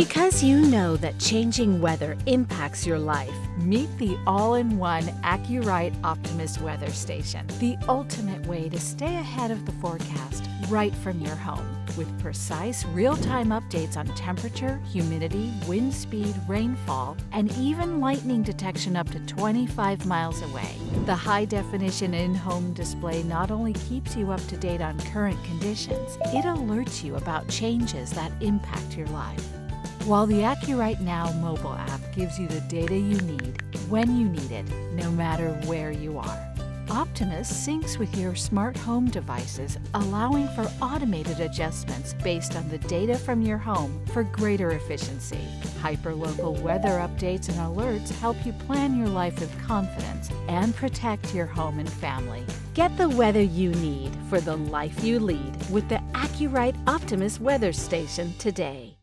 Because you know that changing weather impacts your life, meet the all in one AcuRite Optimus weather station, the ultimate way to stay ahead of the forecast right from your home. With precise real time updates on temperature, humidity, wind speed, rainfall, and even lightning detection up to 25 miles away. The high definition in home display not only keeps you up to date on current conditions, it alerts you about changes that impact your life. While the AcuRite Now mobile app gives you the data you need when you need it, no matter where you are. Optimus syncs with your smart home devices, allowing for automated adjustments based on the data from your home for greater efficiency. Hyperlocal weather updates and alerts help you plan your life with confidence and protect your home and family. Get the weather you need for the life you lead with the AcuRite Optimus weather station today.